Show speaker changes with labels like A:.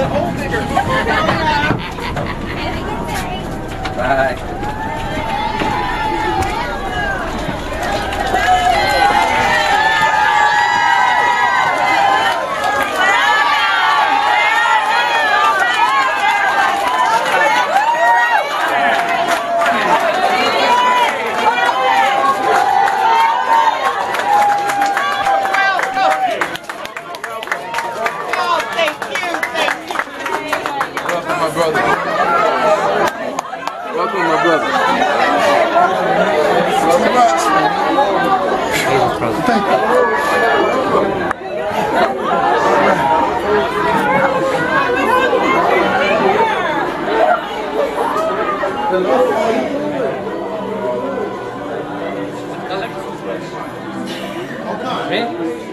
A: the hole Bye.
B: brother. Thank you.